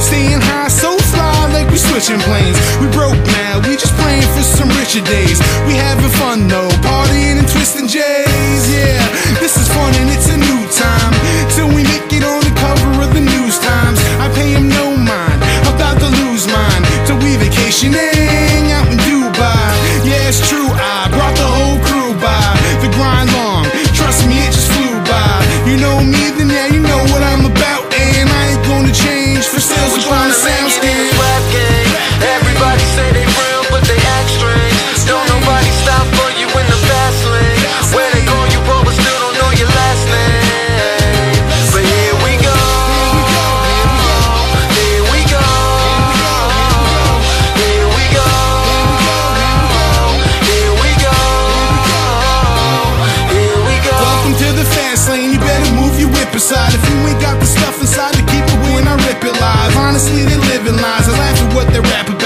Staying high, so fly, like we switching planes. We broke now, we just playing for some richer days. We having fun though, partying and twisting J's. Aside if you ain't got the stuff inside to keep it when I rip it live. Honestly, they living lies. I laugh at what they rap about.